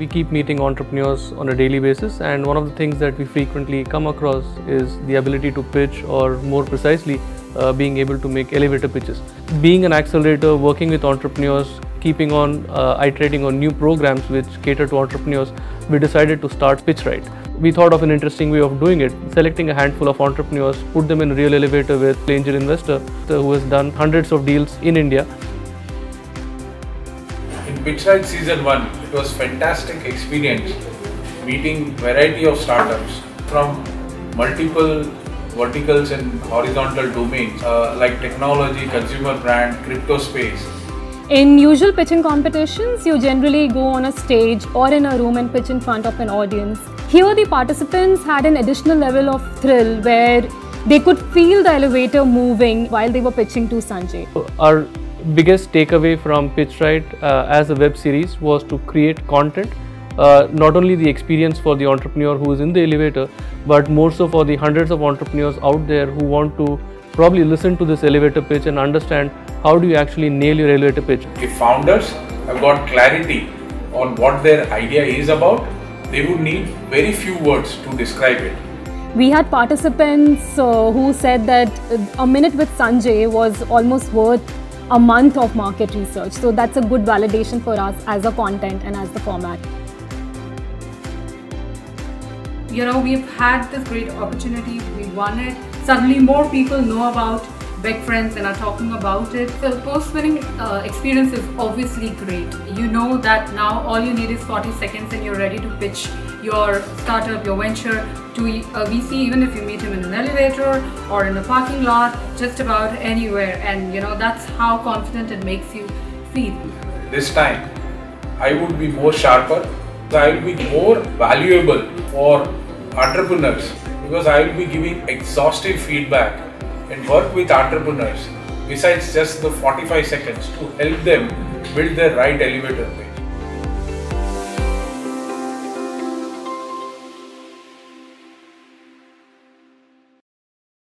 We keep meeting entrepreneurs on a daily basis, and one of the things that we frequently come across is the ability to pitch, or more precisely, uh, being able to make elevator pitches. Being an accelerator, working with entrepreneurs, keeping on uh, iterating on new programs which cater to entrepreneurs, we decided to start PitchRight. We thought of an interesting way of doing it, selecting a handful of entrepreneurs, put them in a real elevator with angel investor who has done hundreds of deals in India in PitchRight Season 1, it was fantastic experience meeting variety of startups from multiple verticals and horizontal domains uh, like technology, consumer brand, crypto space. In usual pitching competitions, you generally go on a stage or in a room and pitch in front of an audience. Here, the participants had an additional level of thrill where they could feel the elevator moving while they were pitching to Sanjay. Our biggest takeaway from PitchRight uh, as a web series was to create content uh, not only the experience for the entrepreneur who is in the elevator, but more so for the hundreds of entrepreneurs out there who want to probably listen to this elevator pitch and understand how do you actually nail your elevator pitch. If founders have got clarity on what their idea is about, they would need very few words to describe it. We had participants uh, who said that a minute with Sanjay was almost worth a month of market research. So that's a good validation for us as a content and as the format. You know, we've had this great opportunity, we won it. Suddenly more people know about Big Friends and are talking about it. The post-winning uh, experience is obviously great. You know that now all you need is 40 seconds and you're ready to pitch your startup, your venture to a VC, even if you meet him in an elevator or in a parking lot, just about anywhere. And you know, that's how confident it makes you feel. This time, I would be more sharper. I will be more valuable for entrepreneurs because I will be giving exhaustive feedback and work with entrepreneurs besides just the 45 seconds to help them build their right elevator pitch.